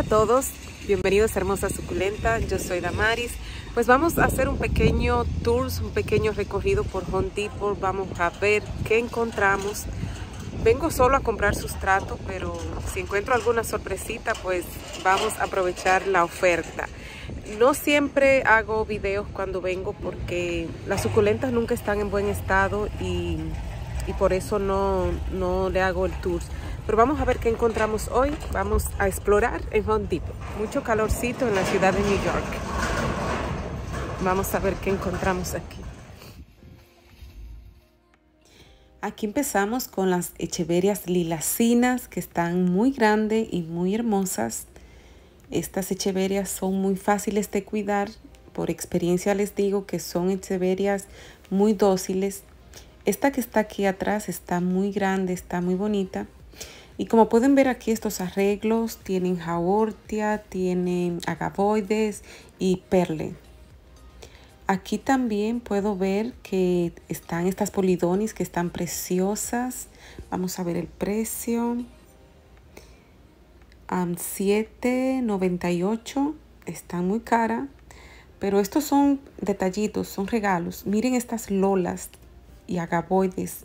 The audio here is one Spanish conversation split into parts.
Hola a todos, bienvenidos a Hermosa Suculenta, yo soy Damaris. Pues vamos a hacer un pequeño tour, un pequeño recorrido por Home Depot, vamos a ver qué encontramos. Vengo solo a comprar sustrato, pero si encuentro alguna sorpresita, pues vamos a aprovechar la oferta. No siempre hago videos cuando vengo porque las suculentas nunca están en buen estado y, y por eso no, no le hago el tour. Pero vamos a ver qué encontramos hoy. Vamos a explorar en Home. Mucho calorcito en la ciudad de New York. Vamos a ver qué encontramos aquí. Aquí empezamos con las echeverias lilacinas que están muy grandes y muy hermosas. Estas echeverias son muy fáciles de cuidar. Por experiencia les digo que son echeverias muy dóciles. Esta que está aquí atrás está muy grande, está muy bonita. Y como pueden ver aquí estos arreglos tienen jaortia, tienen agavoides y perle. Aquí también puedo ver que están estas polidonis que están preciosas. Vamos a ver el precio. Um, 7.98. Están muy cara. Pero estos son detallitos, son regalos. Miren estas lolas y agavoides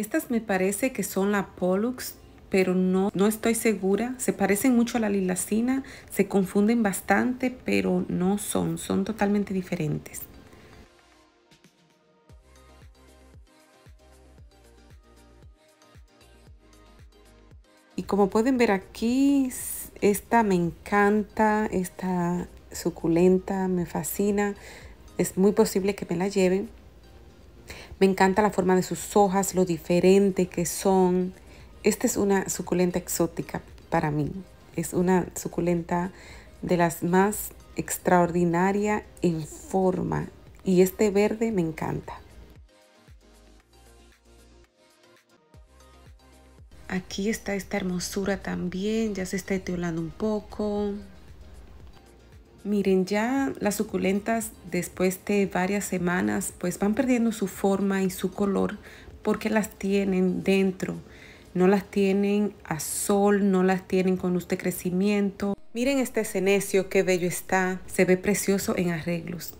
estas me parece que son la Pollux, pero no, no estoy segura. Se parecen mucho a la lilacina, se confunden bastante, pero no son, son totalmente diferentes. Y como pueden ver aquí, esta me encanta, esta suculenta, me fascina. Es muy posible que me la lleven. Me encanta la forma de sus hojas, lo diferente que son. Esta es una suculenta exótica para mí. Es una suculenta de las más extraordinaria en forma. Y este verde me encanta. Aquí está esta hermosura también. Ya se está etiolando un poco. Miren, ya las suculentas después de varias semanas pues van perdiendo su forma y su color porque las tienen dentro. No las tienen a sol, no las tienen con de crecimiento. Miren este cenecio, qué bello está. Se ve precioso en arreglos.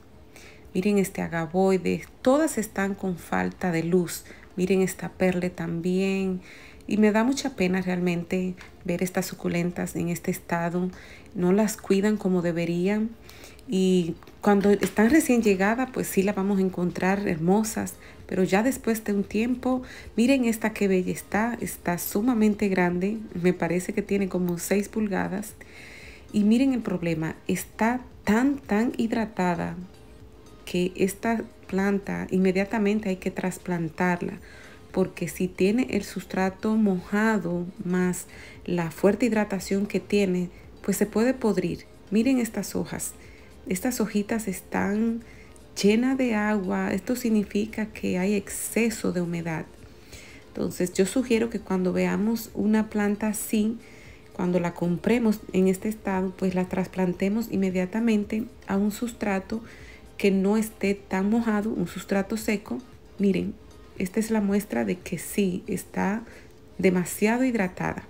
Miren este agavoide. Todas están con falta de luz. Miren esta perle también. Y me da mucha pena realmente ver estas suculentas en este estado. No las cuidan como deberían. Y cuando están recién llegadas, pues sí las vamos a encontrar hermosas. Pero ya después de un tiempo, miren esta que bella está. Está sumamente grande. Me parece que tiene como 6 pulgadas. Y miren el problema. Está tan, tan hidratada que esta planta inmediatamente hay que trasplantarla porque si tiene el sustrato mojado más la fuerte hidratación que tiene, pues se puede podrir. Miren estas hojas. Estas hojitas están llenas de agua. Esto significa que hay exceso de humedad. Entonces yo sugiero que cuando veamos una planta así, cuando la compremos en este estado, pues la trasplantemos inmediatamente a un sustrato que no esté tan mojado, un sustrato seco. Miren, esta es la muestra de que sí está demasiado hidratada.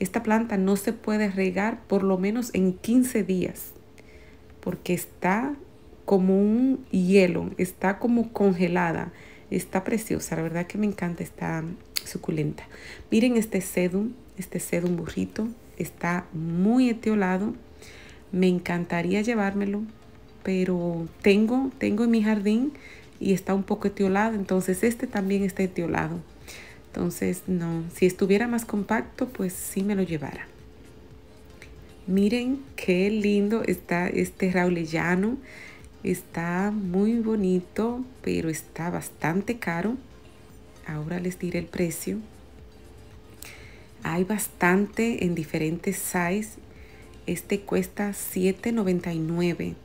Esta planta no se puede regar por lo menos en 15 días porque está como un hielo, está como congelada. Está preciosa, la verdad que me encanta esta suculenta. Miren este sedum, este sedum burrito, está muy etiolado. Me encantaría llevármelo, pero tengo, tengo en mi jardín y está un poco etiolado, entonces este también está etiolado. Entonces, no, si estuviera más compacto, pues sí me lo llevara. Miren qué lindo está este raulellano. Está muy bonito, pero está bastante caro. Ahora les diré el precio. Hay bastante en diferentes sizes. Este cuesta $7.99.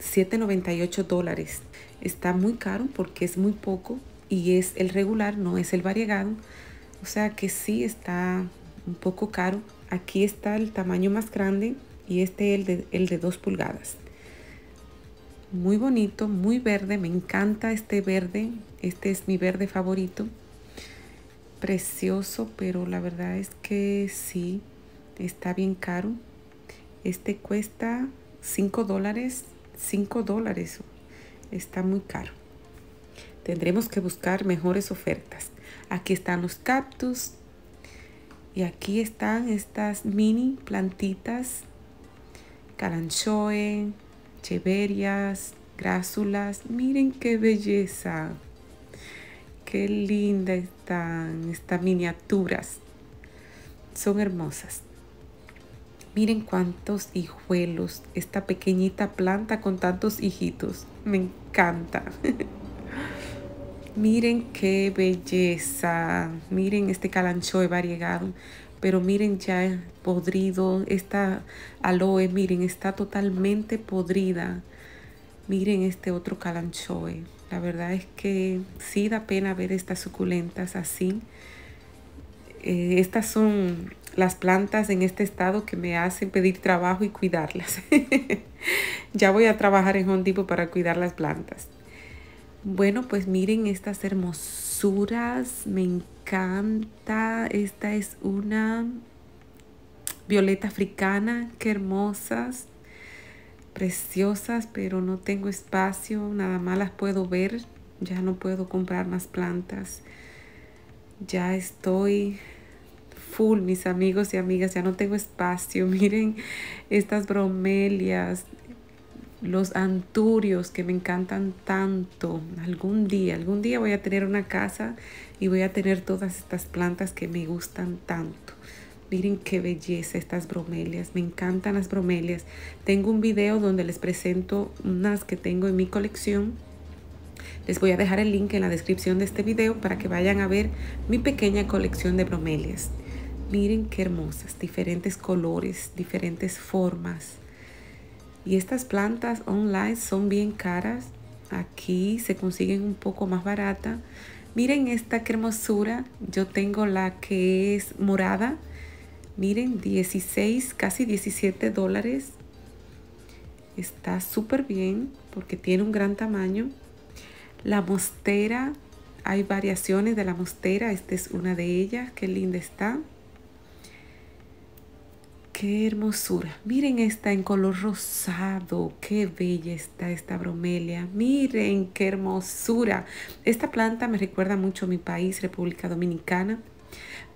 7.98 dólares. Está muy caro porque es muy poco y es el regular, no es el variegado. O sea que sí está un poco caro. Aquí está el tamaño más grande y este el de, el de 2 pulgadas. Muy bonito, muy verde. Me encanta este verde. Este es mi verde favorito. Precioso, pero la verdad es que sí. Está bien caro. Este cuesta 5 dólares. 5 dólares. Está muy caro. Tendremos que buscar mejores ofertas. Aquí están los cactus. Y aquí están estas mini plantitas. Calanchoe, cheverias, grásulas. Miren qué belleza. Qué linda están estas miniaturas. Son hermosas. Miren cuántos hijuelos. Esta pequeñita planta con tantos hijitos. Me encanta. miren qué belleza. Miren este calanchoe variegado. Pero miren ya podrido. Esta aloe, miren, está totalmente podrida. Miren este otro calanchoe. La verdad es que sí da pena ver estas suculentas así. Eh, estas son las plantas en este estado que me hacen pedir trabajo y cuidarlas. ya voy a trabajar en Home para cuidar las plantas. Bueno, pues miren estas hermosuras. Me encanta. Esta es una violeta africana. Qué hermosas preciosas, pero no tengo espacio, nada más las puedo ver, ya no puedo comprar más plantas. Ya estoy full, mis amigos y amigas, ya no tengo espacio. Miren estas bromelias, los anturios que me encantan tanto. Algún día, algún día voy a tener una casa y voy a tener todas estas plantas que me gustan tanto. Miren qué belleza estas bromelias. Me encantan las bromelias. Tengo un video donde les presento unas que tengo en mi colección. Les voy a dejar el link en la descripción de este video para que vayan a ver mi pequeña colección de bromelias. Miren qué hermosas, diferentes colores, diferentes formas. Y estas plantas online son bien caras. Aquí se consiguen un poco más barata. Miren esta qué hermosura. Yo tengo la que es morada Miren, 16, casi 17 dólares. Está súper bien porque tiene un gran tamaño. La mostera, hay variaciones de la mostera. Esta es una de ellas. Qué linda está. Qué hermosura. Miren esta en color rosado. Qué bella está esta bromelia. Miren qué hermosura. Esta planta me recuerda mucho a mi país, República Dominicana.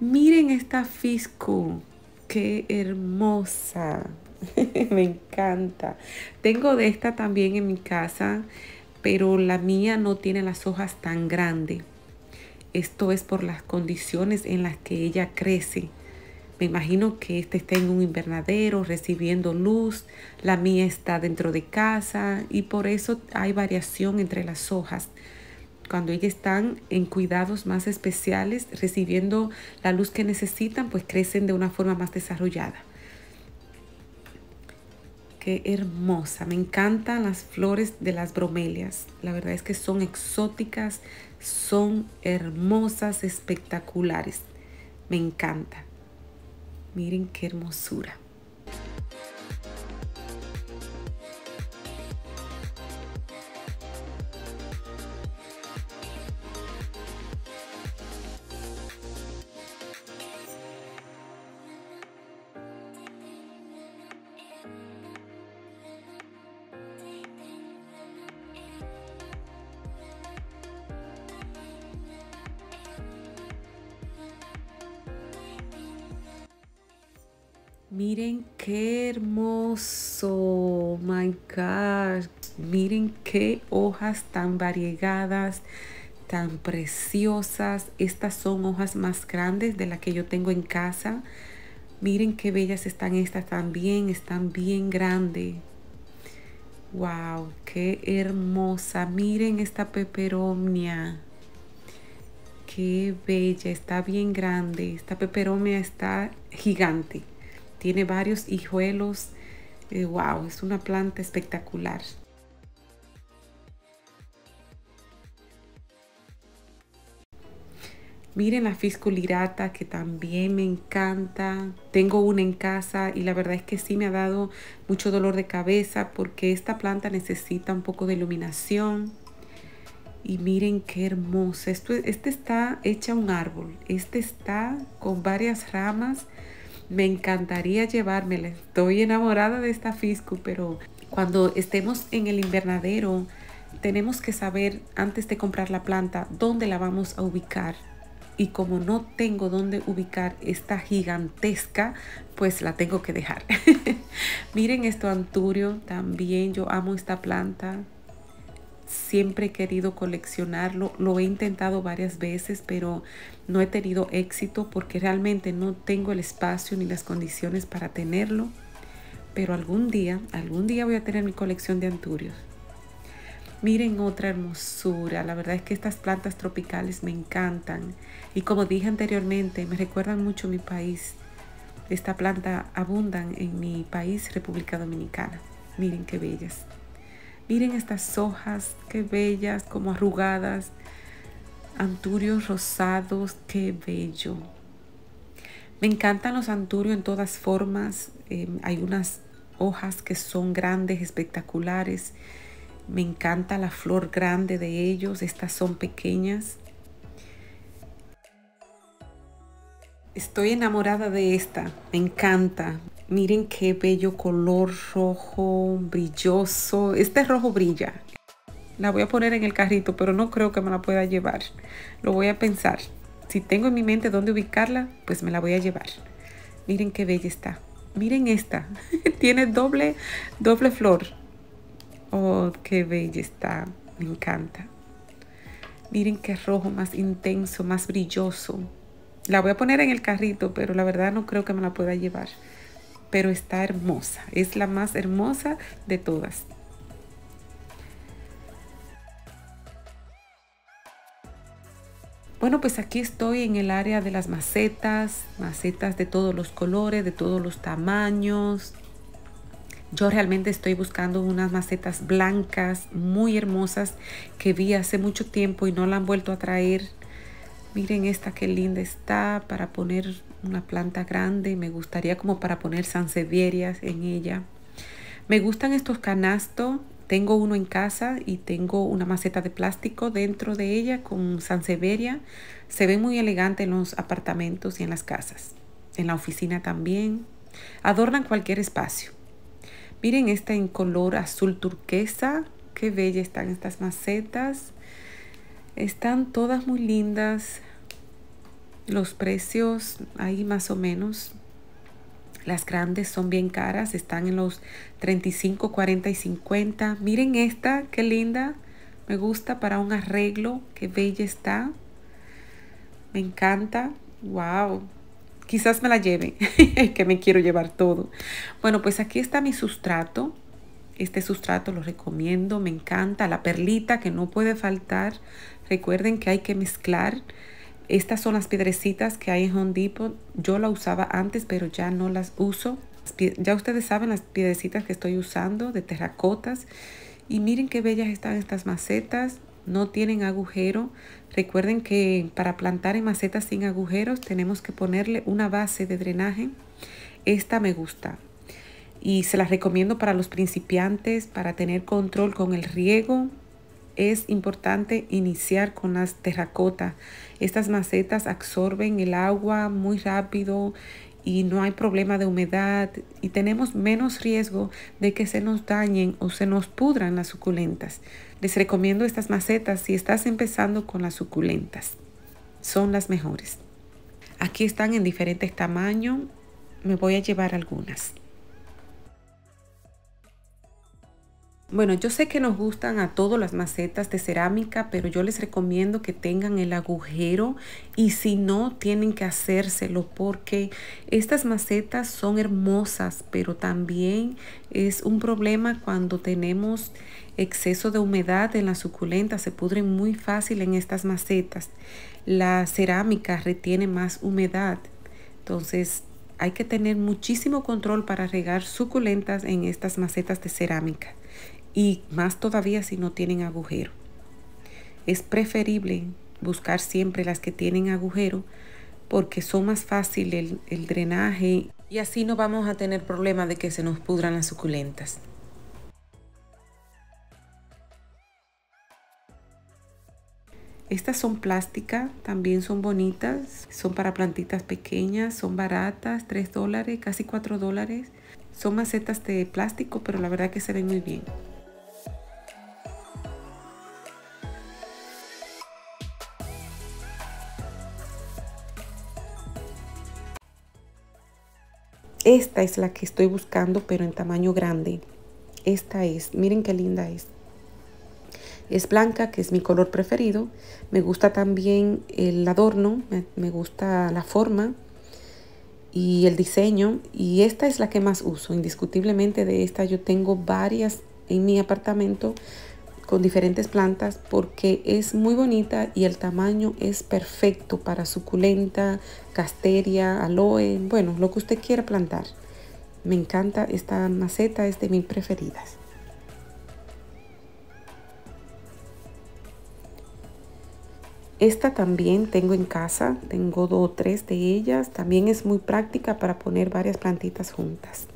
Miren esta fisco qué hermosa. Me encanta. Tengo de esta también en mi casa, pero la mía no tiene las hojas tan grandes. Esto es por las condiciones en las que ella crece. Me imagino que esta está en un invernadero recibiendo luz, la mía está dentro de casa y por eso hay variación entre las hojas cuando ellas están en cuidados más especiales, recibiendo la luz que necesitan, pues crecen de una forma más desarrollada. Qué hermosa, me encantan las flores de las bromelias. La verdad es que son exóticas, son hermosas, espectaculares. Me encanta. Miren qué hermosura. Tan variegadas, tan preciosas. Estas son hojas más grandes de las que yo tengo en casa. Miren qué bellas están estas también, están bien grandes. Wow, qué hermosa. Miren esta peperomia. Qué bella, está bien grande. Esta peperomia está gigante. Tiene varios hijuelos. Eh, wow, es una planta espectacular. Miren la fisculirata que también me encanta. Tengo una en casa y la verdad es que sí me ha dado mucho dolor de cabeza porque esta planta necesita un poco de iluminación. Y miren qué hermosa. Esto, este está hecha un árbol. Este está con varias ramas Me encantaría llevármela. Estoy enamorada de esta fiscu, pero cuando estemos en el invernadero, tenemos que saber antes de comprar la planta dónde la vamos a ubicar. Y como no tengo dónde ubicar esta gigantesca, pues la tengo que dejar. Miren esto anturio, también yo amo esta planta. Siempre he querido coleccionarlo, lo he intentado varias veces, pero no he tenido éxito porque realmente no tengo el espacio ni las condiciones para tenerlo. Pero algún día, algún día voy a tener mi colección de anturios. Miren otra hermosura. La verdad es que estas plantas tropicales me encantan. Y como dije anteriormente, me recuerdan mucho mi país. Esta planta abundan en mi país, República Dominicana. Miren qué bellas. Miren estas hojas, qué bellas, como arrugadas. Anturios rosados, qué bello. Me encantan los anturios en todas formas. Em, hay unas hojas que son grandes, espectaculares me encanta la flor grande de ellos. Estas son pequeñas. Estoy enamorada de esta. Me encanta. Miren qué bello color rojo, brilloso. Este rojo brilla. La voy a poner en el carrito, pero no creo que me la pueda llevar. Lo voy a pensar. Si tengo en mi mente dónde ubicarla, pues me la voy a llevar. Miren qué bella está. Miren esta. Tiene doble, doble flor. Oh, qué bella está. Me encanta. Miren qué rojo más intenso, más brilloso. La voy a poner en el carrito, pero la verdad no creo que me la pueda llevar. Pero está hermosa. Es la más hermosa de todas. Bueno, pues aquí estoy en el área de las macetas, macetas de todos los colores, de todos los tamaños, yo realmente estoy buscando unas macetas blancas muy hermosas que vi hace mucho tiempo y no la han vuelto a traer. Miren esta qué linda está para poner una planta grande. Me gustaría como para poner sansevierias en ella. Me gustan estos canastos. Tengo uno en casa y tengo una maceta de plástico dentro de ella con sanseveria. Se ve muy elegante en los apartamentos y en las casas. En la oficina también. Adornan cualquier espacio. Miren esta en color azul turquesa. Qué bella están estas macetas. Están todas muy lindas. Los precios ahí más o menos. Las grandes son bien caras. Están en los 35, 40 y 50. Miren esta, qué linda. Me gusta para un arreglo. Qué bella está. Me encanta. Wow quizás me la lleve, que me quiero llevar todo. Bueno, pues aquí está mi sustrato. Este sustrato lo recomiendo, me encanta. La perlita que no puede faltar. Recuerden que hay que mezclar. Estas son las piedrecitas que hay en Home Depot. Yo la usaba antes, pero ya no las uso. Ya ustedes saben las piedrecitas que estoy usando de terracotas. Y miren qué bellas están estas macetas no tienen agujero. Recuerden que para plantar en macetas sin agujeros tenemos que ponerle una base de drenaje. Esta me gusta y se las recomiendo para los principiantes, para tener control con el riego. Es importante iniciar con las terracotas. Estas macetas absorben el agua muy rápido y no hay problema de humedad y tenemos menos riesgo de que se nos dañen o se nos pudran las suculentas. Les recomiendo estas macetas si estás empezando con las suculentas. Son las mejores. Aquí están en diferentes tamaños. Me voy a llevar algunas. Bueno, yo sé que nos gustan a todos las macetas de cerámica, pero yo les recomiendo que tengan el agujero y si no, tienen que hacérselo porque estas macetas son hermosas, pero también es un problema cuando tenemos exceso de humedad en las suculentas, se pudren muy fácil en estas macetas. La cerámica retiene más humedad, entonces hay que tener muchísimo control para regar suculentas en estas macetas de cerámica y más todavía si no tienen agujero. Es preferible buscar siempre las que tienen agujero porque son más fácil el, el drenaje y así no vamos a tener problema de que se nos pudran las suculentas. Estas son plásticas, también son bonitas, son para plantitas pequeñas, son baratas, 3 dólares, casi 4 dólares. Son macetas de plástico, pero la verdad que se ven muy bien. Esta es la que estoy buscando, pero en tamaño grande. Esta es, miren qué linda es. Es blanca, que es mi color preferido. Me gusta también el adorno, me, gusta la forma y el diseño. Y esta es la que más uso. Indiscutiblemente de esta yo tengo varias en mi apartamento con diferentes plantas porque es muy bonita y el tamaño es perfecto para suculenta, casteria, aloe, bueno, lo que usted quiera plantar. Me encanta esta maceta, es de mis preferidas. Esta también tengo en casa, tengo dos o tres de ellas. También es muy práctica para poner varias plantitas juntas.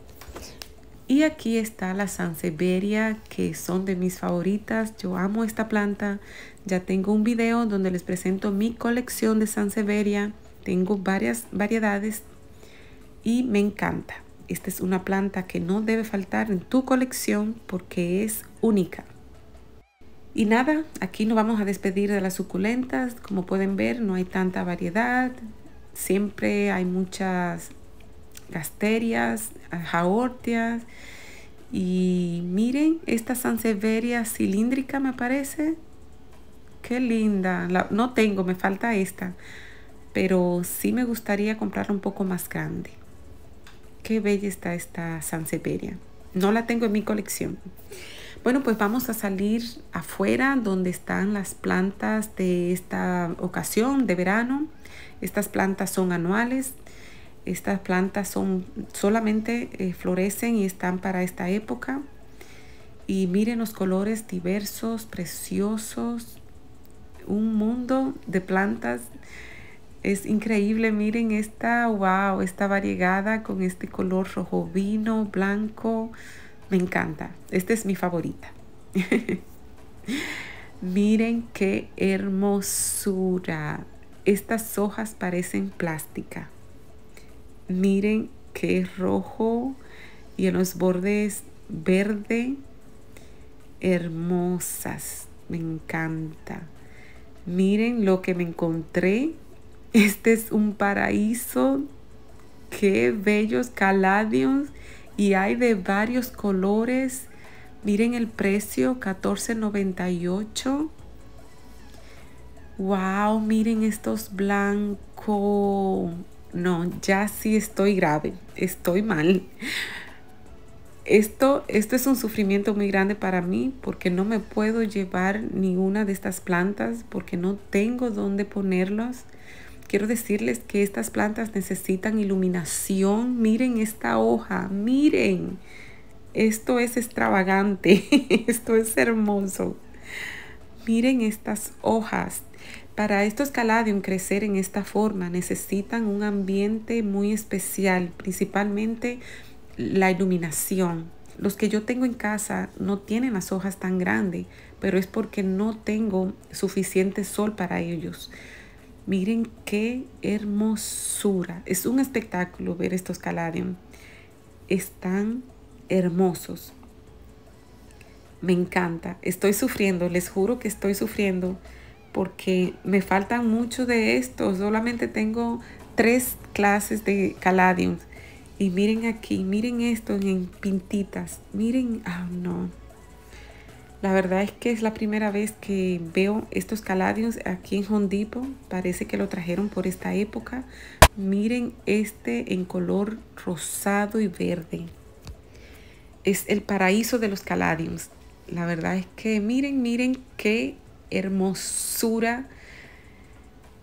Y aquí está la Sansevieria, que son de mis favoritas. Yo amo esta planta. Ya tengo un video donde les presento mi colección de Sansevieria. Tengo varias variedades y me encanta. Esta es una planta que no debe faltar en tu colección porque es única. Y nada, aquí nos vamos a despedir de las suculentas. Como pueden ver, no hay tanta variedad. Siempre hay muchas gasterias, jaortias. Y miren, esta sanseveria cilíndrica me parece. Qué linda. no tengo, me falta esta. Pero sí me gustaría comprarla un poco más grande. Qué bella está esta sanseveria. No la tengo en mi colección. Bueno, pues vamos a salir afuera donde están las plantas de esta ocasión de verano. Estas plantas son anuales. Estas plantas son solamente eh, florecen y están para esta época. Y miren los colores diversos, preciosos. Un mundo de plantas. Es increíble, miren esta, wow, esta variegada con este color rojo vino, blanco. Me encanta. Esta es mi favorita. miren qué hermosura. Estas hojas parecen plástica. Miren qué rojo y en los bordes verde. Hermosas. Me encanta. Miren lo que me encontré. Este es un paraíso. Qué bellos caladios. Y hay de varios colores. Miren el precio, $14.98. Wow, miren estos blancos no, ya sí estoy grave, estoy mal. Esto, esto es un sufrimiento muy grande para mí porque no me puedo llevar ninguna de estas plantas porque no tengo dónde ponerlas. Quiero decirles que estas plantas necesitan iluminación. Miren esta hoja, miren. Esto es extravagante, esto es hermoso. Miren estas hojas. Para estos caladium crecer en esta forma necesitan un ambiente muy especial, principalmente la iluminación. Los que yo tengo en casa no tienen las hojas tan grandes, pero es porque no tengo suficiente sol para ellos. Miren qué hermosura. Es un espectáculo ver estos caladium. Están hermosos. Me encanta. Estoy sufriendo, les juro que estoy sufriendo porque me faltan mucho de estos. Solamente tengo tres clases de caladiums. Y miren aquí, miren esto en pintitas. Miren, ah, no. La verdad es que es la primera vez que veo estos caladiums aquí en Hondipo. Parece que lo trajeron por esta época. Miren este en color rosado y verde. Es el paraíso de los caladiums. La verdad es que miren, miren qué hermosura.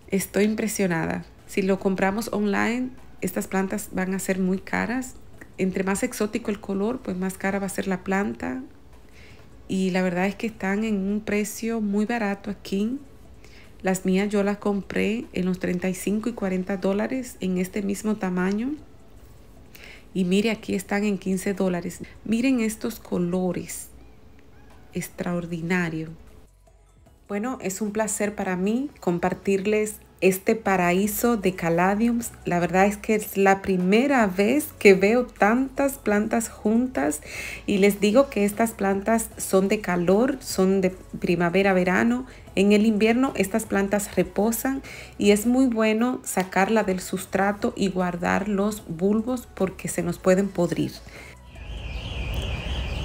Estoy impresionada. Si lo compramos online, estas plantas van a ser muy caras. Entre más exótico el color, pues más cara va a ser la planta. Y la verdad es que están en un precio muy barato aquí. Las mías yo las compré en los 35 y 40 dólares en este mismo tamaño. Y mire, aquí están en 15 dólares. Miren estos colores. Extraordinario. Bueno, es un placer para mí compartirles este paraíso de caladiums. La verdad es que es la primera vez que veo tantas plantas juntas y les digo que estas plantas son de calor, son de primavera, verano. En el invierno estas plantas reposan y es muy bueno sacarla del sustrato y guardar los bulbos porque se nos pueden podrir.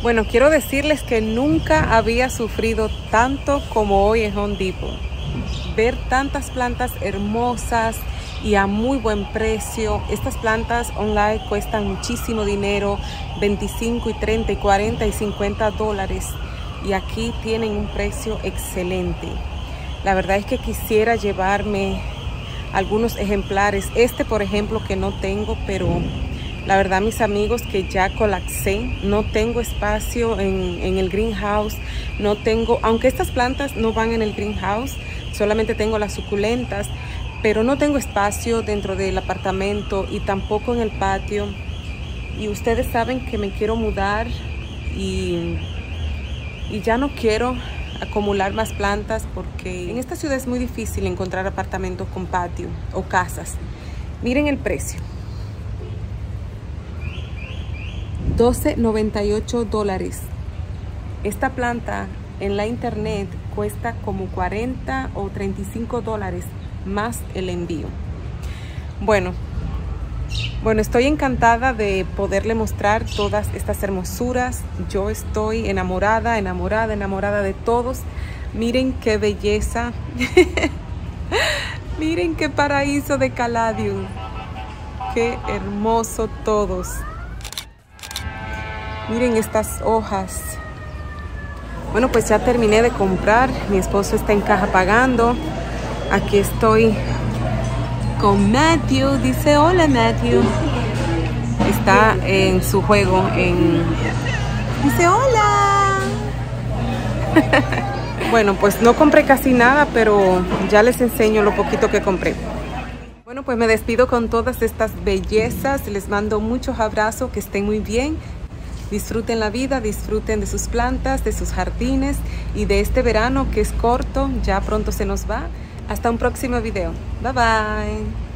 Bueno, quiero decirles que nunca había sufrido tanto como hoy en Home Depot ver tantas plantas hermosas y a muy buen precio. Estas plantas online cuestan muchísimo dinero, 25 y 30 y 40 y 50 dólares. Y aquí tienen un precio excelente. La verdad es que quisiera llevarme algunos ejemplares. Este, por ejemplo, que no tengo, pero la verdad, mis amigos, que ya colapsé. No tengo espacio en, en el greenhouse. No tengo, aunque estas plantas no van en el greenhouse, solamente tengo las suculentas, pero no tengo espacio dentro del apartamento y tampoco en el patio. Y ustedes saben que me quiero mudar y, y ya no quiero acumular más plantas porque en esta ciudad es muy difícil encontrar apartamentos con patio o casas. Miren el precio. 12.98 dólares. Esta planta en la internet cuesta como 40 o 35 dólares más el envío. Bueno, bueno, estoy encantada de poderle mostrar todas estas hermosuras. Yo estoy enamorada, enamorada, enamorada de todos. Miren qué belleza. Miren qué paraíso de caladium. Qué hermoso todos. Miren estas hojas. Bueno, pues ya terminé de comprar. Mi esposo está en caja pagando. Aquí estoy con Matthew. Dice hola Matthew. Está en su juego. Dice hola. bueno, pues no compré casi nada, pero ya les enseño lo poquito que compré. Bueno, pues me despido con todas estas bellezas. Les mando muchos abrazos. Que estén muy bien. Disfruten la vida, disfruten de sus plantas, de sus jardines y de este verano que es corto, ya pronto se nos va. Hasta un próximo video. Bye bye.